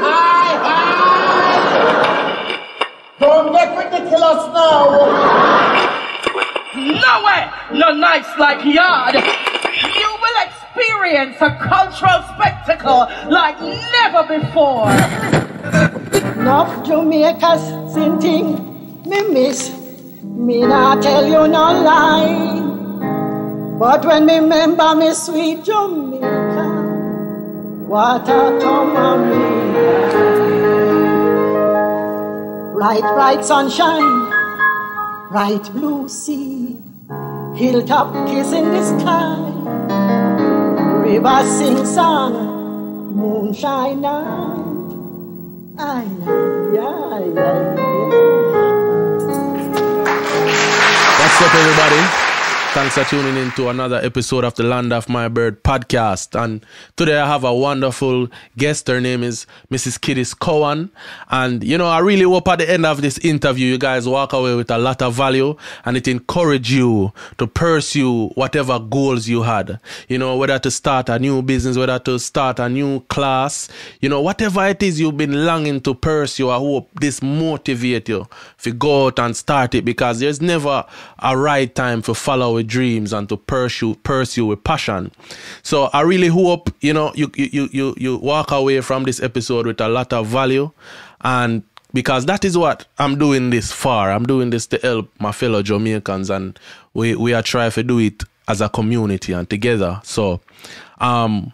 hi, hi, hi. Don't get ridiculous now. No way, no nights like yard. You will experience a cultural spectacle like never before. Enough Jamaicans sing ting, me miss. Me not tell you no lie. But when me remember me sweet Jamaica, Bright, bright sunshine, bright blue sea, hilltop kiss in the sky, river sing song, moonshine night. Ay, ay, ay, What's up, everybody? Thanks for tuning in to another episode of the Land of My Birth podcast. And today I have a wonderful guest. Her name is Mrs. Kiddist Cowans. And, you know, I really hope at the end of this interview, you guys walk away with a lot of value and it encourage you to pursue whatever goals you had. You know, whether to start a new business, whether to start a new class, you know, whatever it is you've been longing to pursue, I hope this motivate you to go out and start it because there's never a right time to follow with dreams and to pursue pursue with passion. So I really hope you know you you you you walk away from this episode with a lot of value and because that is what I'm doing this for. I'm doing this to help my fellow Jamaicans and we we are trying to do it as a community and together. So um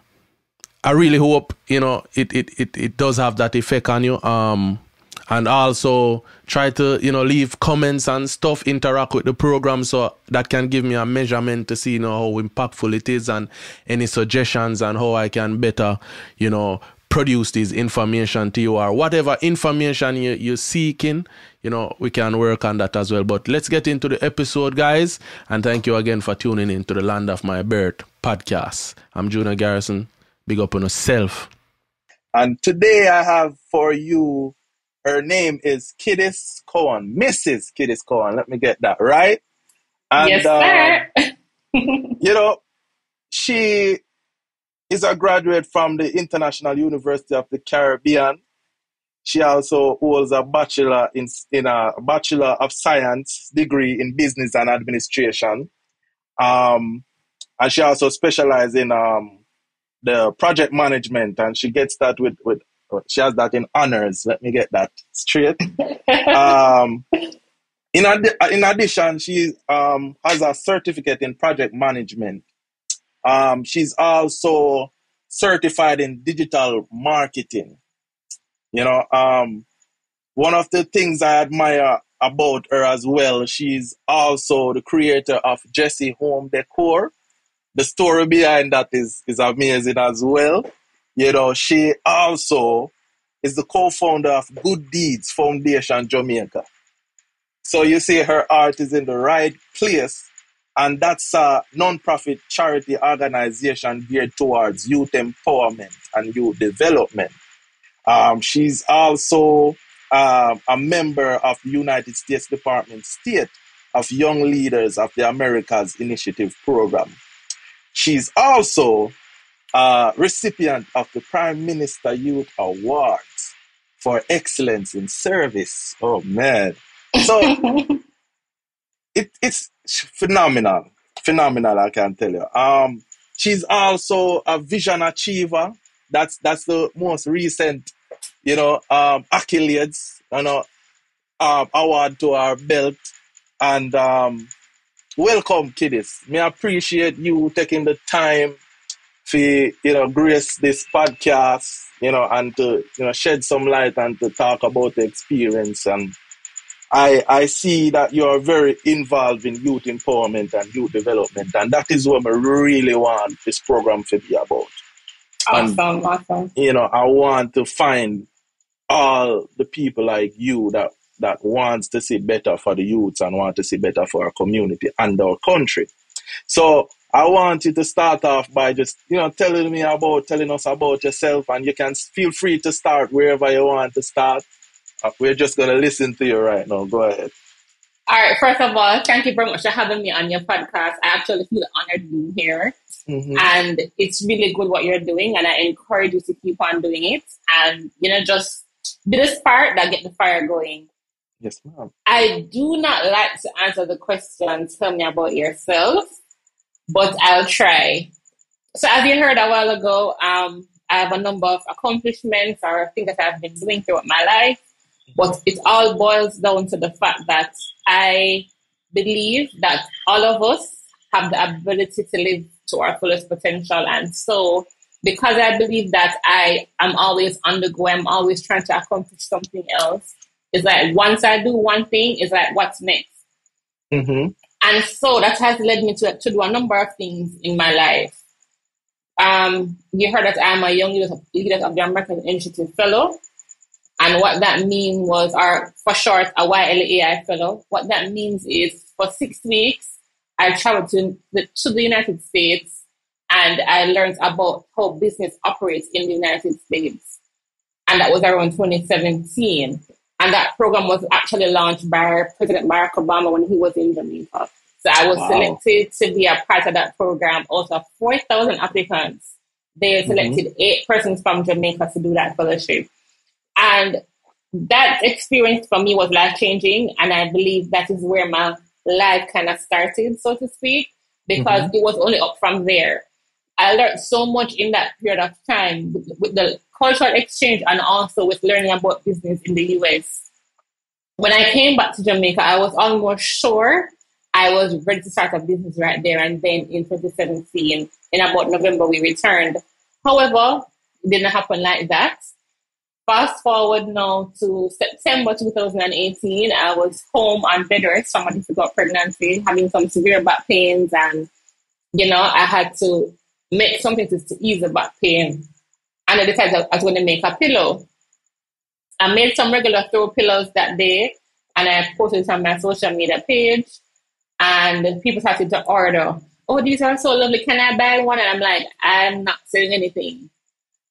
I really hope you know it it it, it does have that effect on you. Um and also try to you know leave comments and stuff interact with the program so that can give me a measurement to see you know how impactful it is and any suggestions and how i can better you know produce this information to you or whatever information you, you're seeking you know we can work on that as well. But let's get into the episode guys. And thank you again for tuning in to the land of my birth podcast. I'm junior garrison. Big up on yourself. And today i have for you her name is Kiddist Cowans, Mrs. Kiddist Cowans. Let me get that right. And, yes, sir. Uh, you know, she is a graduate from the International University of the Caribbean. She also holds a bachelor in, in a bachelor of science degree in business and administration. Um, and she also specializes in um, the project management, and she gets that with with she has that in honors. Let me get that straight. um, in, ad- in addition, she um, has a certificate in project management. Um, she's also certified in digital marketing. You know, um, one of the things I admire about her as well, she's also the creator of Jesse Home Decor. The story behind that is, is amazing as well. You know, she also is the co-founder of Good Deeds Foundation Jamaica. So you see her art is in the right place and that's a non-profit charity organization geared towards youth empowerment and youth development. Um, she's also uh, a member of the United States Department State of Young Leaders of the Americas Initiative Program. She's also uh, recipient of the Prime Minister Youth Awards for excellence in service. Oh man. So it, it's phenomenal. Phenomenal, I can tell you. Um, she's also a vision achiever. That's that's the most recent, you know, um, accolades, you know, um, award to our belt. And um, welcome, Kiddist. May I appreciate you taking the time to you know grace this podcast, you know, and to you know shed some light and to talk about the experience. And I I see that you are very involved in youth empowerment and youth development, and that is what I really want this program to be about. Awesome, and, awesome. You know, I want to find all the people like you that that wants to see better for the youths and want to see better for our community and our country. So I want you to start off by just, you know, telling me about, telling us about yourself, and you can feel free to start wherever you want to start. Uh, we're just going to listen to you right now. Go ahead. All right. First of all, thank you very much for having me on your podcast. I actually feel honored being here. Mm-hmm. And it's really good what you're doing. And I encourage you to keep on doing it. And, you know, just be the spark that get the fire going. Yes, ma'am. I do not like to answer the question, tell me about yourself, but I'll try. So as you heard a while ago, um, I have a number of accomplishments or things that I've been doing throughout my life, but it all boils down to the fact that I believe that all of us have the ability to live to our fullest potential. And so, because I believe that I am always on the go, I'm always trying to accomplish something else. It's like once I do one thing, it's like what's next. Mm-hmm. And so that has led me to, to do a number of things in my life. Um, you heard that I'm a young leader of, of the Americas Initiative Fellow. And what that means was, or for short, a YLAI Fellow. What that means is for six weeks, I traveled to the, to the United States and I learned about how business operates in the United States. And that was around 2017. And that program was actually launched by President Barack Obama when he was in Jamaica. So I was wow. selected to be a part of that program. Also, 4,000 applicants. They mm-hmm. selected mm-hmm. eight persons from Jamaica to do that fellowship. And that experience for me was life changing. And I believe that is where my life kind of started, so to speak, because mm-hmm. it was only up from there. I learned so much in that period of time with, with, the cultural exchange and also with learning about business in the US. When I came back to Jamaica, I was almost sure I was ready to start a business right there and then in 2017, in about November, we returned. However, it didn't happen like that. Fast forward now to September 2018, I was home on bed rest from a difficult pregnancy, having some severe back pains, and you know, I had to make something to, to ease the back pain. And I decided I was going to make a pillow. I made some regular throw pillows that day, and I posted it on my social media page, and people started to order. Oh, these are so lovely. Can I buy one? And I'm like, I'm not selling anything.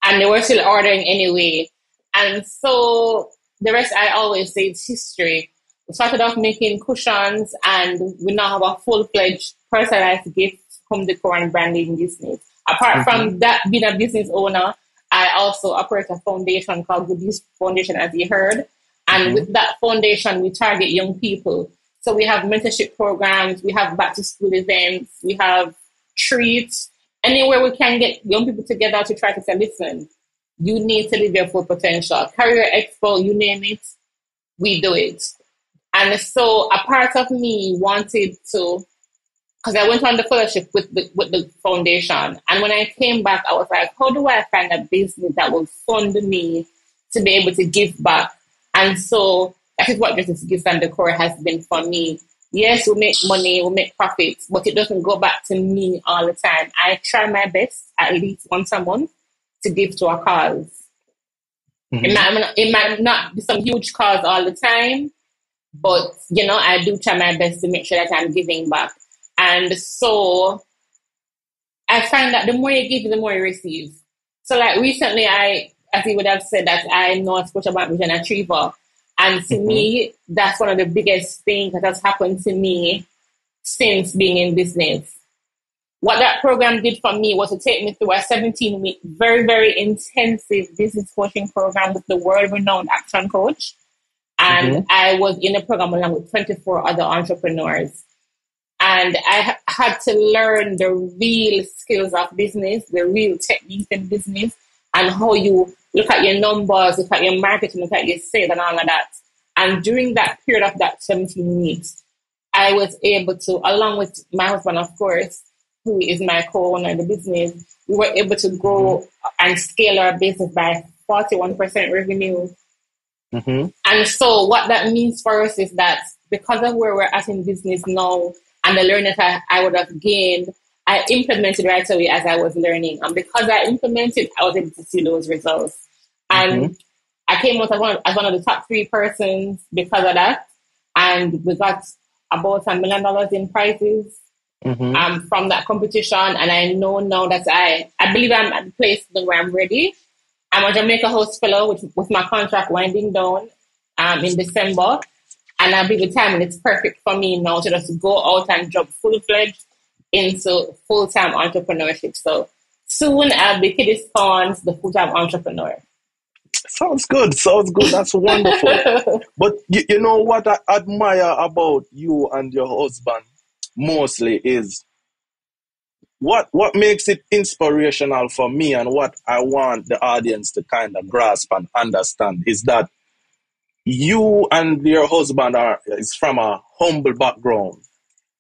And they were still ordering anyway. And so the rest, I always say, it's history. We started off making cushions, and we now have a full fledged personalized gift home decor and branding business. Apart mm-hmm. from that, being a business owner, I also operate a foundation called Good Deeds Foundation, as you heard. And mm-hmm. with that foundation, we target young people. So we have mentorship programs, we have back to school events, we have treats, anywhere we can get young people together to try to say, listen, you need to live your full potential. Career Expo, you name it, we do it. And so a part of me wanted to, because I went on the fellowship with the, with the foundation. And when I came back, I was like, how do I find a business that will fund me to be able to give back? And so that is what Jesse's Gifts and Decor has been for me. Yes, we make money, we make profits, but it doesn't go back to me all the time. I try my best at least once a month to give to a because mm-hmm. It, might, it might not be some huge cause all the time, but you know, I do try my best to make sure that I'm giving back. And so I find that the more you give, the more you receive. So like recently I as you would have said that I know a much about Vision Achiever. And to mm-hmm. me, that's one of the biggest things that has happened to me since being in business what that program did for me was to take me through a 17 week, very, very intensive business coaching program with the world renowned action coach. And mm-hmm. I was in the program along with 24 other entrepreneurs. And I had to learn the real skills of business, the real techniques in business, and how you look at your numbers, look at your marketing, look at your sales, and all of that. And during that period of that 17 weeks, I was able to, along with my husband, of course, who is my co-owner in the business, we were able to grow mm-hmm. and scale our business by 41% revenue. Mm-hmm. And so what that means for us is that because of where we're at in business now and the learning that I, I would have gained, I implemented right away as I was learning. And because I implemented, I was able to see those results. And mm-hmm. I came out as one, as one of the top three persons because of that. And we got about a million dollars in prizes mm-hmm. um, from that competition. And I know now that I, I believe I'm at the place where I'm ready. I'm a Jamaica Host Fellow with, with my contract winding down um, in December. And I believe the time and it's perfect for me now to just go out and jump full fledged into full time entrepreneurship. So soon I'll be Kiddist Cowans, the full time entrepreneur. Sounds good. Sounds good. That's wonderful. but you, you know what I admire about you and your husband mostly is what what makes it inspirational for me and what I want the audience to kind of grasp and understand is that you and your husband are is from a humble background.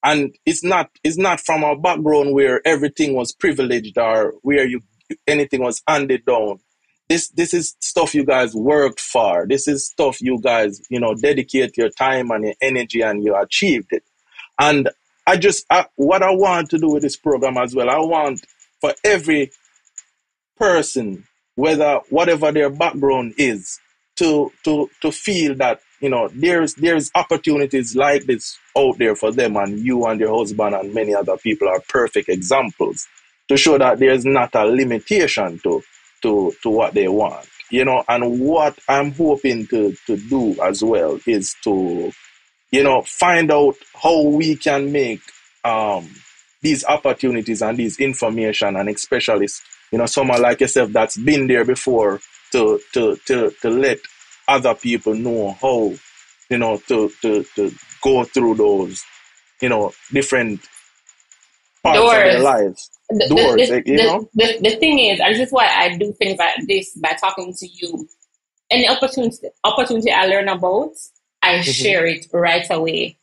And it's not it's not from a background where everything was privileged or where you anything was handed down. This this is stuff you guys worked for. This is stuff you guys you know dedicate your time and your energy and you achieved it. And i just I, what i want to do with this program as well i want for every person whether whatever their background is to to to feel that you know there's there's opportunities like this out there for them and you and your husband and many other people are perfect examples to show that there's not a limitation to to to what they want you know and what i'm hoping to to do as well is to you know find out how we can make um these opportunities and these information and especially you know someone like yourself that's been there before to to to to let other people know how you know to to to go through those you know different parts of their lives the, doors the, like, you the, know the, the thing is, and this is why I do things like this by talking to you. Any opportunity opportunity I learn about, I Mm-hmm. share it right away.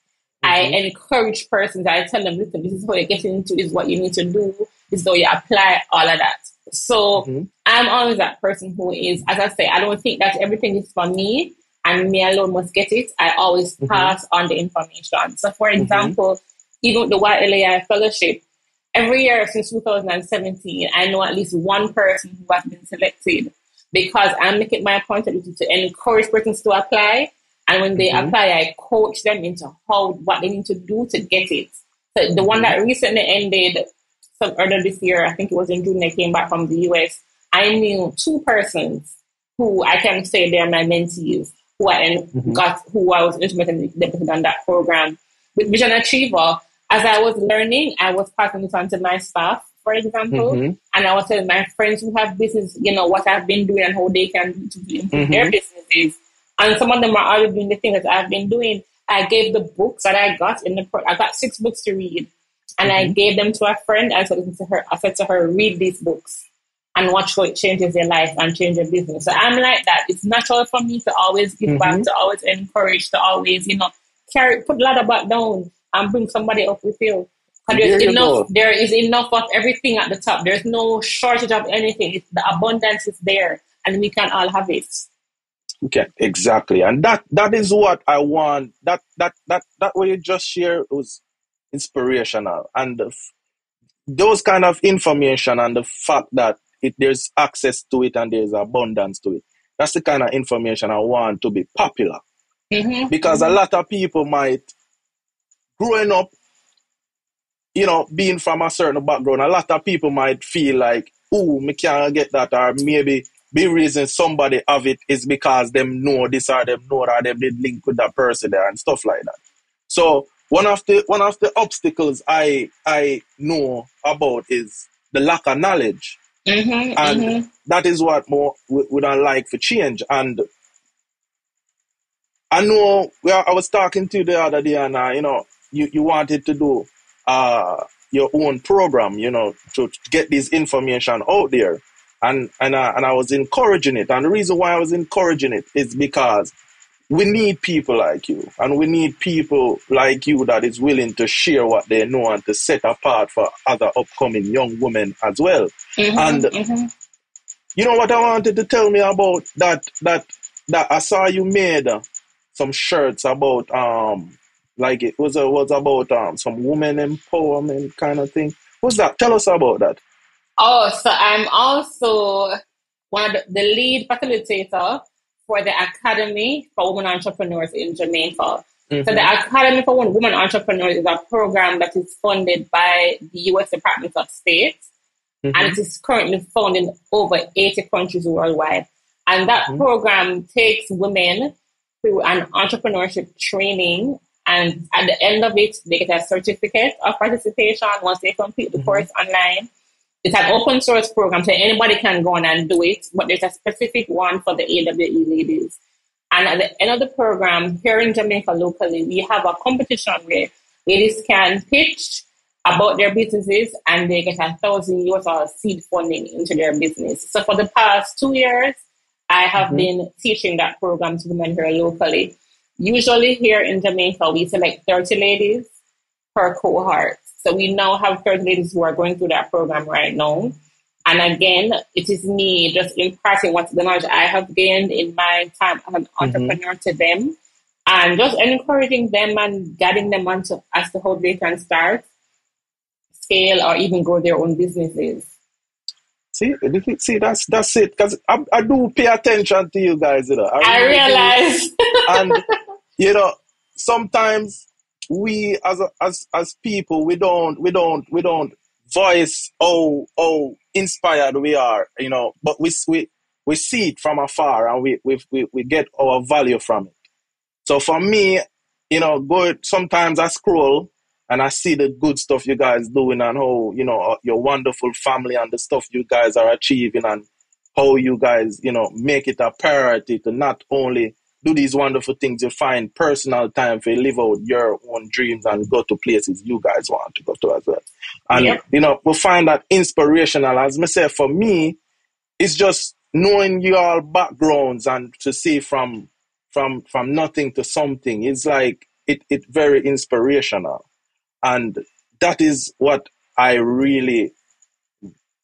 I encourage persons. I tell them, listen, this is how you get into. This is what you need to do. This is how you apply all of that. So Mhm. I'm always that person who is, as I say, I don't think that everything is for me and me alone must get it. I always Mhm. pass on the information. So, for Mhm. example, even with the YLAI fellowship, every year since 2017, I know at least one person who has been selected because I make it my point to encourage persons to apply. And when they Mhm. apply, I coach them into how what they need to do to get it. So the one that recently ended some earlier this year, I think it was in June, they came back from the US. I knew two persons who I can say they're my mentees who I Mhm. got who I was instrumental in on that program. With Vision Achiever, as I was learning, I was passing it on to my staff, for example, Mhm. and I was telling my friends who have business, you know, what I've been doing and how they can improve their Mhm. businesses. And some of them are already doing the things that I've been doing. I gave the books that I got in the pro- I got six books to read, and I mm-hmm. gave them to a friend. I said to her, I said to her, read these books and watch how it changes their life and change their business. So I'm like that. It's natural for me to always give back, mm-hmm. to always encourage, to always, you know, carry put ladder back down and bring somebody up with you. There there's you enough. There is enough of everything at the top. There's no shortage of anything. It's, the abundance is there, and we can all have it. Okay, exactly, and that that is what I want. That that that that what you just shared was inspirational, and the, those kind of information and the fact that it there's access to it and there's abundance to it. That's the kind of information I want to be popular Mm-hmm. because a lot of people might growing up, you know, being from a certain background, a lot of people might feel like, "Ooh, me can't get that," or maybe the reason somebody have it is because them know this or them know that them did link with that person there and stuff like that. So one of the one of the obstacles I I know about is the lack of knowledge, Mm-hmm. and mm-hmm. that is what more we, we don't like for change. And I know well, I was talking to you the other day, and uh, you know, you, you wanted to do uh, your own program, you know, to, to get this information out there, and and uh, and I was encouraging it. And the reason why I was encouraging it is because we need people like you, and we need people like you that is willing to share what they know and to set apart for other upcoming young women as well. Mm-hmm. And mm-hmm. you know what I wanted to tell me about that that that I saw you made uh, some shirts about um like it was a was about um some woman empowerment kind of thing. What's that? Tell us about that. Oh, so I'm also one of the lead facilitator for the Academy for Women Entrepreneurs in Jamaica. So mm-hmm. the Academy for Women Women Entrepreneurs is a program that is funded by the U.S. Department of State, and mm-hmm. it is currently found in over 80 countries worldwide. And that mm-hmm. program takes women through an entrepreneurship training And at the end of it, they get a certificate of participation once they complete the course online. It's an open source program, so anybody can go on and do it, but there's a specific one for the AWE ladies. And at the end of the program, here in Jamaica locally, we have a competition where ladies can pitch about their businesses and they get a thousand US dollars seed funding into their business. So for the past two years, I have mm-hmm. been teaching that program to women here locally. Usually here in Jamaica, we select 30 ladies per cohort. So we now have 30 ladies who are going through that program right now. And again, it is me just imparting what the knowledge I have gained in my time as an mm-hmm. entrepreneur to them and just encouraging them and guiding them on to, as to how they can start, scale, or even grow their own businesses. See, see, that's that's it. Because I, I do pay attention to you guys, you know. I do. realize. and you know sometimes we as as as people we don't we don't we don't voice oh oh inspired we are you know but we we we see it from afar and we we we, we get our value from it. So for me you know go sometimes i scroll and i see the good stuff you guys doing and how you know uh, your wonderful family and the stuff you guys are achieving and how you guys you know make it a priority to not only do these wonderful things, you find personal time for you live out your own dreams and go to places you guys want to go to as well. And Yep. you know, we find that inspirational. As say, for me, it's just knowing your backgrounds and to see from from from nothing to something. It's like it it very inspirational, and that is what I really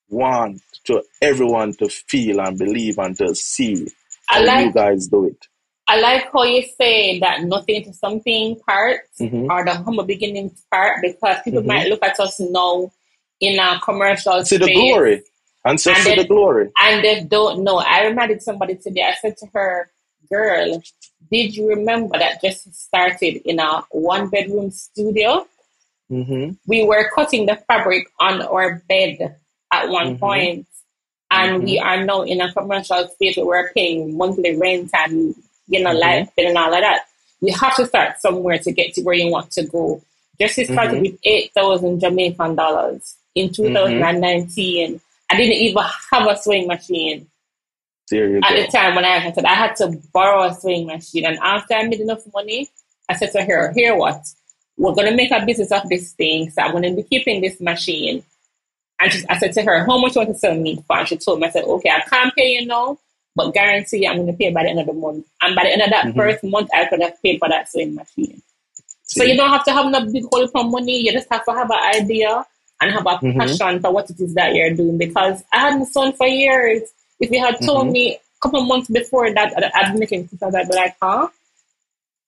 want to everyone to feel and believe and to see I how you guys do it. I like how you say that nothing to something part Mhm. or the humble beginnings part because people Mhm. might look at us now in a commercial See the glory. And so And then- the glory. and they don't know. I reminded somebody today, I said to her, Girl, did you remember that just started in a one bedroom studio? hmm We were cutting the fabric on our bed at one Mhm. point, and we are now in a commercial space where we're paying monthly rent and you know, Mhm. life and all of that. You have to start somewhere to get to where you want to go. Just started Mhm. with eight thousand Jamaican dollars in 2019. I didn't even have a sewing machine There at go. the time when I had said I had to borrow a sewing machine. And after I made enough money, I said to her, here what? We're gonna make a business of this thing. So I'm gonna be keeping this machine. And she, I said to her, how much you want to sell me for? And she told me, I said, okay, I can't pay you now, but guarantee I'm gonna pay by the end of the month. And by the end of that Mhm. first month, I could have paid for that sewing machine. So you don't have to have no big hole for money. You just have to have an idea and have a Mhm. passion for what it is that you're doing. Because I hadn't sewn for years. If you had told Mhm. me a couple months before that I'd- I'd making because I'd be like, huh?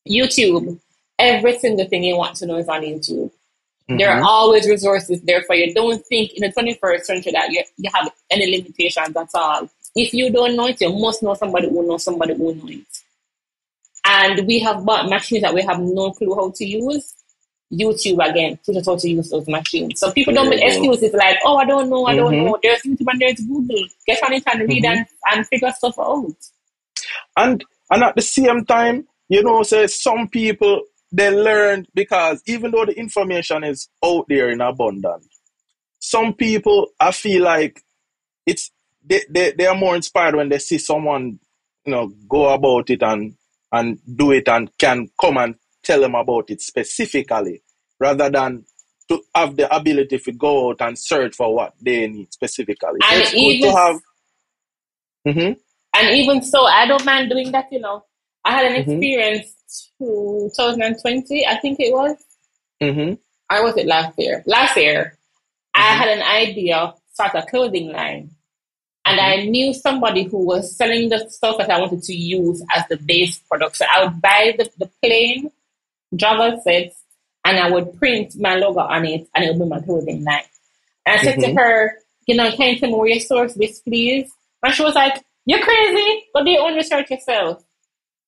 YouTube. Every single thing you want to know is on YouTube. There are Mhm. always resources there for you. Don't think in the 21st century that you, you have any limitations at all. If you don't know it, you must know somebody who knows somebody who knows it. And we have bought machines that we have no clue how to use. YouTube again teach us how to use those machines. So people don't make go. excuses like, oh, I don't know, I don't Mhm. know. There's YouTube and there's Google. Get on it and read Mhm. and, and figure stuff out. and and at the same time, you know, say some people they learn because even though the information is out there in abundance, some people I feel like it's they, they, they are more inspired when they see someone, you know, go about it and and do it and can come and tell them about it specifically rather than to have the ability to go out and search for what they need specifically. And it's good even- to have Mhm. And even so, I don't mind doing that, you know. I had an Mhm. experience 2020, I think it was. Mhm. or was it last year? Last year, I Mhm. had an idea start a clothing line, and I knew somebody who was selling the stuff that I wanted to use as the base product. So I would buy the, the plain Java sets, and I would print my logo on it, and it would be my clothing line. And I said to Mhm. her, "You know, can you tell me where you source this, please?" And she was like, "You're crazy. Go do your own research yourself."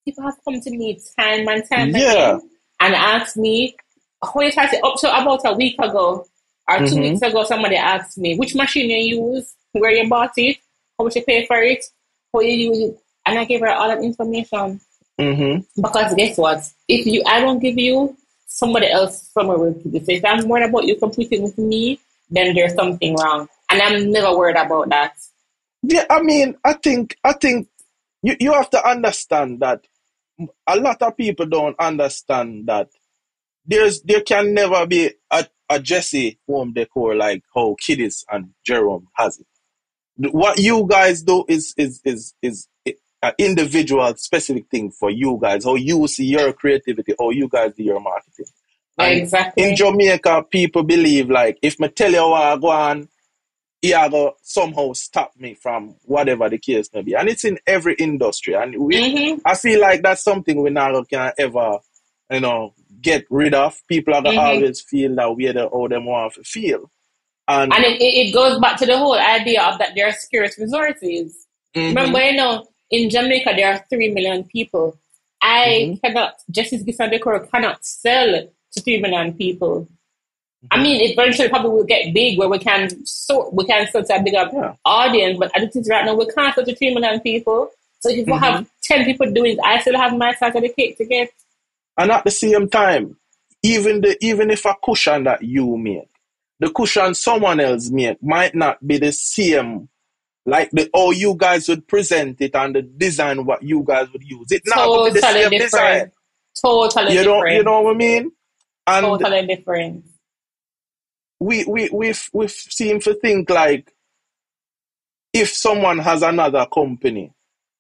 People have come to me time and time Yeah. again and asked me, how you try to up to about a week ago or 2 Mhm. weeks ago, somebody asked me which machine you use, where you bought it, how much you pay for it, how you use it, and I gave her all that information. Mhm. Because guess what? If you, I don't give you somebody else somewhere will keep it. So if I'm worried about you competing with me, then there's something wrong. And I'm never worried about that. Yeah, I mean, I think I think you, you have to understand that a lot of people don't understand that there's there can never be a, a Jesse home decor like how Kiddist and Jerome has it. What you guys do is is is is an individual specific thing for you guys. How you see your creativity, how you guys do your marketing. And Exactly. in Jamaica, people believe like if me tell you what I go on, he are go somehow stop me from whatever the case may be. And it's in every industry. And we Mhm. I feel like that's something we now can ever, you know, get rid of. People are Mhm. always feel that way the how them want to feel. And, And it, it goes back to the whole idea of that there are scarce resources. Mhm. Remember, you know, in Jamaica there are three million people. I Mhm. cannot, Justice Gisa Decor cannot sell to three million people. Mm-hmm. I mean, it eventually probably will get big where we can so we can sell to a bigger Yeah. audience, but as it is right now, we can't sell to three million people. So if we Mhm. have ten people doing it, I still have my side of the cake to get. And at the same time, even the even if a cushion that you make, the cushion someone else make might not be the same like the how you guys would present it and the design what you guys would use. It not gonna the Totally same different. design. Totally You different. know you know what I mean? And totally different. we we we've we've seemed to think like if someone has another company,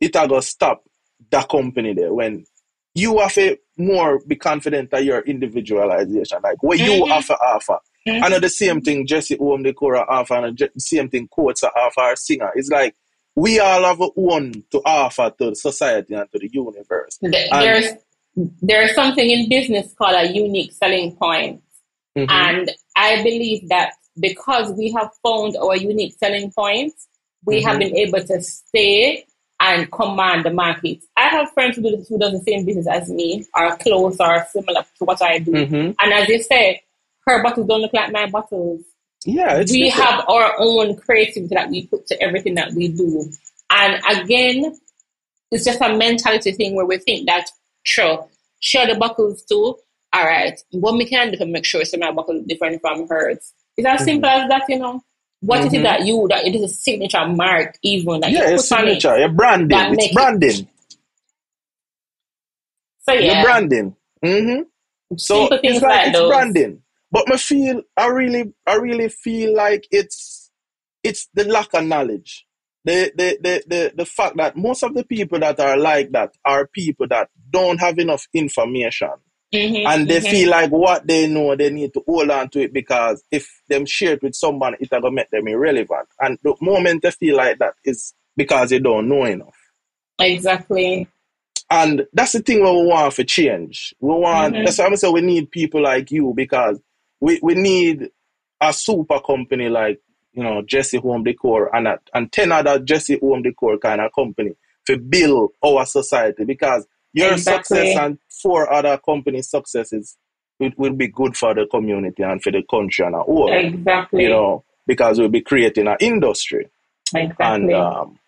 it will go stop that company there when you have to more be confident that your individualization, like what you Mhm. offer offer. Mhm. I know the same thing Jesse Home Decor offer and the same thing Coates offer our singer. It's like we all have a one to offer to the society and to the universe. Th- There's there's something in business called a unique selling point. Mhm. And I believe that because we have found our unique selling points, we have Mhm. been able to stay and command the market. I have friends who do, who does the same business as me, or close or similar to what I do. Mhm. And as you say, her bottles don't look like my bottles. Yeah, it's we different. have our own creativity that we put to everything that we do. And again, it's just a mentality thing where we think that, sure, share the buckles too. All right, what we can do to make sure of my buckle is different from hers. It's as simple as that, you know. What is it Mhm. that you that it is a signature mark even that yeah, you it's put on it? signature, yeah, branding. It's make it- branding. So Your yeah, branding. hmm So simple it's like like it's those. branding. But I feel I really I really feel like it's it's the lack of knowledge. The, the the the the fact that most of the people that are like that are people that don't have enough information Mhm, and they mhm. feel like what they know they need to hold on to it because if them share it with someone it's gonna make them irrelevant. And the moment they feel like that is because they don't know enough. exactly. And that's the thing what we want for change. We want Mhm. that's why I'm saying we need people like you because we, we need a super company like you know Jesse Home Decor and a, and ten other Jesse Home Decor kind of company to build our society because your Exactly. success and four other companies' successes it will be good for the community and for the country and a whole. Exactly. You know, because we'll be creating an industry and exactly. um,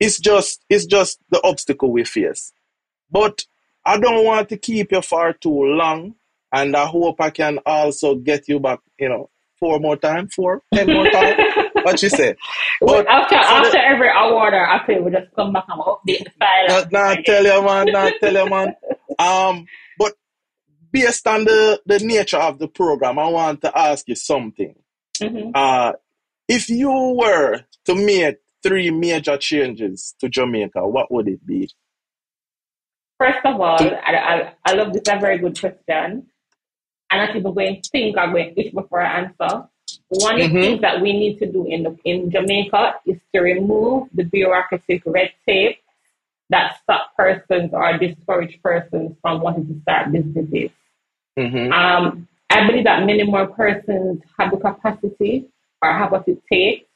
it's just it's just the obstacle we face. But I don't want to keep you for too long, and I hope I can also get you back. You know, four more time, four, ten more time. what you say? But after the- after every award or after we just come back and update the file. not, not tell you man, not tell you man. Um, but based on the the nature of the program, I want to ask you something. Mhm. Uh, if you were to make three major changes to Jamaica, what would it be? First of all, I, I, I love this. A very good question. I'm not even going to think. I'm going to before I answer. One of the things that we need to do in the, in Jamaica is to remove the bureaucratic red tape that stop persons or discourage persons from wanting to start businesses. hmm Um, I believe that many more persons have the capacity or have what it takes.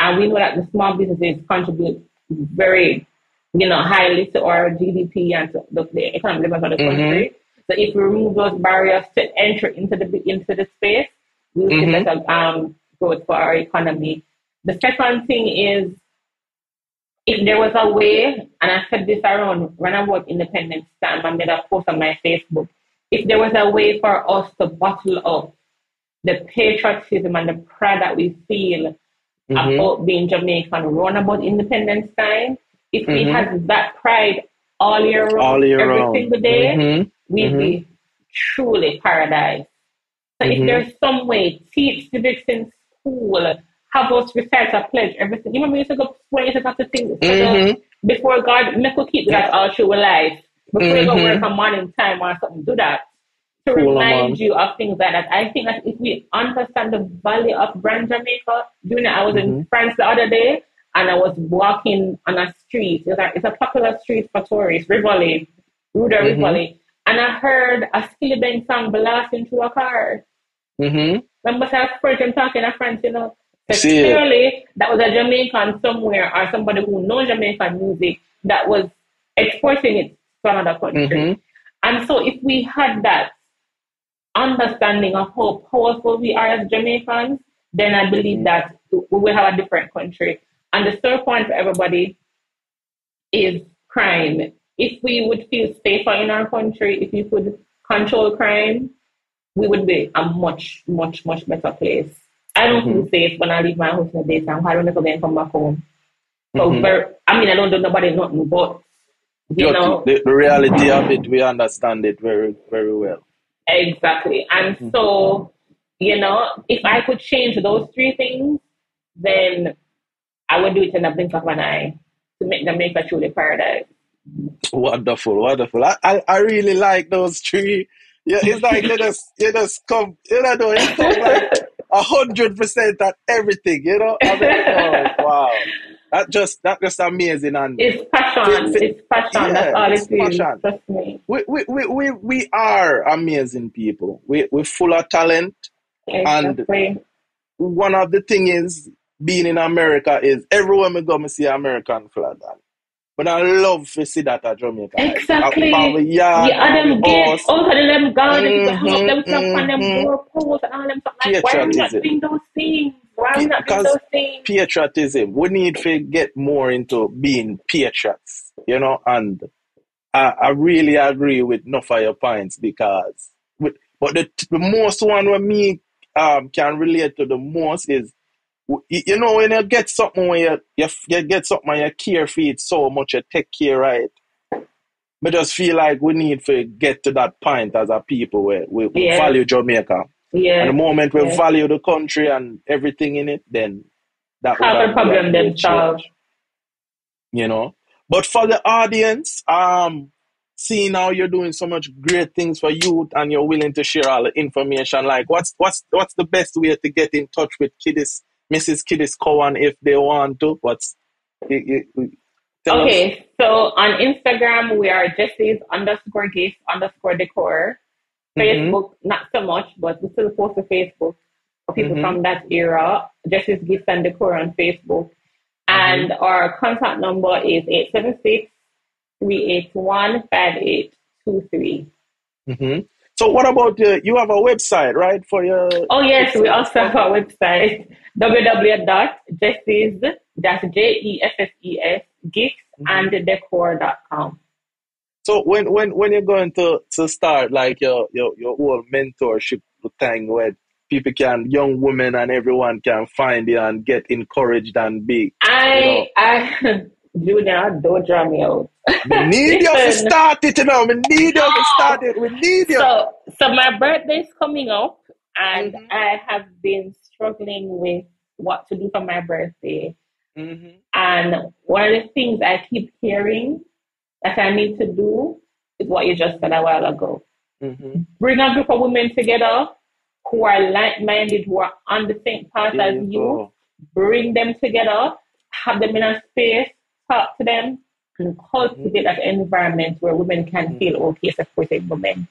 And we know that the small businesses contribute very, you know, highly to our GDP and to the, the economic development of the Mhm. country. So if we remove those barriers to enter into the into the space, we'll see Mhm. better um, growth for our economy. The second thing is if there was a way, and I said this around when I was Independence time, I made a post on my Facebook. if there was a way for us to bottle up the patriotism and the pride that we feel Mhm. about being Jamaican run about Independence Time, if we Mhm. had that pride all year round, All year every round. single day, Mhm. we'd be truly paradise. So if Mhm. there's some way, teach civics in school, have us recite a pledge, everything. You remember we used to go when you used to have to think Mhm. before God, make us keep that all through life. Before you go Mhm. work a morning time or something, do that. To Cool, remind man. you of things like that. I think that if we understand the value of brand Jamaica, doing it, I was in France the other day and I was walking on a street. It's a, it's a popular street for tourists, Rivoli, Rue de Rivoli. And I heard a Skillibeng song blasting through a car. Mhm. Remember, I was Persian talking to friends, you know. So See it. clearly, that was a Jamaican somewhere or somebody who knows Jamaican music that was exporting it to another country. Mhm. And so, if we had that understanding of how powerful we are as Jamaicans, then I believe that we will have a different country. And the third point for everybody is crime. If we would feel safer in our country, if we could control crime, we would be a much, much, much better place. I don't feel safe when I leave my house in the daytime. I don't never then come back home. So Mhm. very, I mean, I don't do nobody nothing, but you know, the, the reality of it, we understand it very, very well. exactly. And so, you know, if I could change those three things, then I would do it in a blink of an eye to make Jamaica truly paradise. Wonderful, wonderful. I, I, I really like those three. Yeah, it's like you just you just come, you know, you come like a hundred percent at everything, you know. I mean, oh, wow, that just that just amazing, and It's passion. It's passion. yeah, That's all it's it is. passion. Trust me. we we, we, we we are amazing people. We we're full of talent. And- One of the thing is being in America is everywhere we go, me see American flag. But I love to see that at Jamaica. like, Exactly. The yard, Yeah, and them gates, all of them gardens, mm hang up them stuff on them mhm. doorposts and all them stuff. Like, why are we not doing those things? Why are we not doing those things? patriotism. We need to get more into being patriots, you know, and I, I really agree with enough of your points because, with, but the, the most one where me um, can relate to the most is, you know, when you get something when you, you, you get something and you care for it so much, you take care of it. I just feel like we need to get to that point as a people where we, we Yeah. value Jamaica. Yeah. And the moment we yeah. value the country and everything in it, then that Have a problem themselves. You know. But for the audience, um, seeing how you're doing so much great things for youth and you're willing to share all the information, like what's what's what's the best way to get in touch with Kiddist, Mrs. Kiddist Cowans if they want to? You, you, you- us. Okay, so on Instagram we are Jesse's underscore gift underscore decor. Mhm. Facebook, not so much, but we still post to Facebook for people Mhm. from that era. Jesse's Gifts and Decor on Facebook. And our contact number is 876 381 5823. Mhm. So what about uh, you have a website, right? For your Oh, yes, we also have a website www.jesses, that's J E S S E S, gifts mm-hmm. and decor.com. So when when when you're going to to start like your your your whole mentorship thing where people can young women and everyone can find you and get encouraged and be I, I, Junior, don't draw me out. we need you to start it you know. We need you to start it. We need you. So, so my birthday is coming up, and Mhm. I have been struggling with what to do for my birthday. Mhm. And one of the things I keep hearing that I need to do is what you just said a while ago. Mhm. Bring a group of women together who are like-minded, who are on the same path as you you. Bring them together, have them in a space, talk to them, and cultivate that environment where women can feel okay supporting women.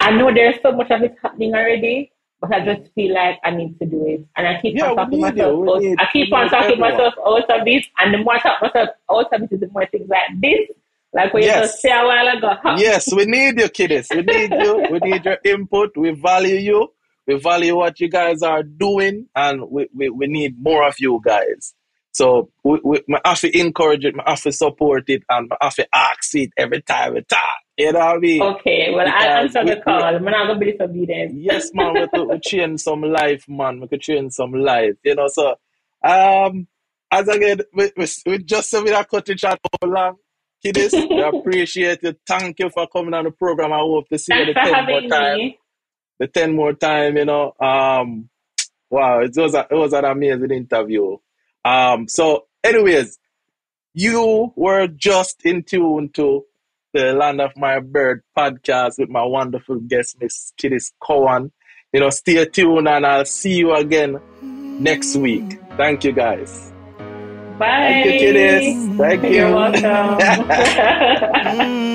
I know there's so much of it happening already, but I just feel like I need to do it. And I keep Yeah, on talking myself. We out, I keep on talking everyone. myself out of this, and the more I talk myself out of it, the more things like this, like you Yes. just say a while ago. yes we need you Kiddist we need you we need your input we value you we value what you guys are doing and we, we, we need more of you guys So we, we, I have to encourage it, I have to support it, and I have to ask it every time we talk. You know what I mean? Okay, well, I'll answer the call. I'm not going to be disobedient. Yes, man, we could we change some life, man. We could change some life, you know. So, um, as again, we, we, we just said we are cutting short for long. Kiddist, we appreciate you. Thank you for coming on the program. I hope to see Thanks you the 10 more time. me. The 10 more time, you know. Um, wow, it was, a, it was an amazing interview. Um, so, anyways, you were just in tune to the Land of My Birth podcast with my wonderful guest, Miss Kiddist Cowan. You know, stay tuned and I'll see you again next week. Thank you, guys. Bye. Thank you. Thank you. You're welcome.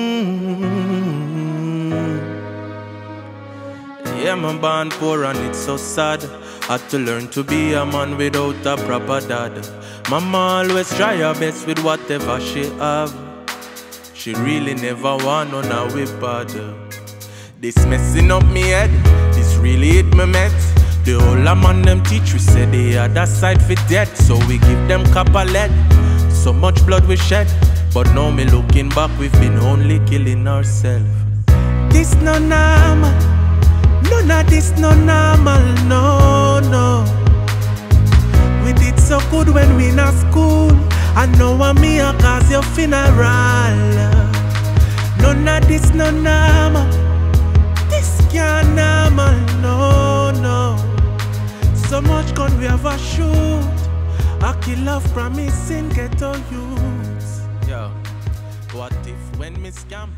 Yeah, my born poor and it's so sad. Had to learn to be a man without a proper dad. Mama always try her best with whatever she have. She really never want of we bad. This messing up me head, this really hit me met. The whole a man them teach we say the other side fit dead, so we give them copper lead. So much blood we shed, but now me looking back, we've been only killing ourselves. This no normal, none of this no normal, no no. We did so good when we in a school. I know I'm a cause your funeral. None of this no normal. This can't normal, no, no. So much gun we ever shoot. I kill love promising ghetto youths. Yo, what if when me scam?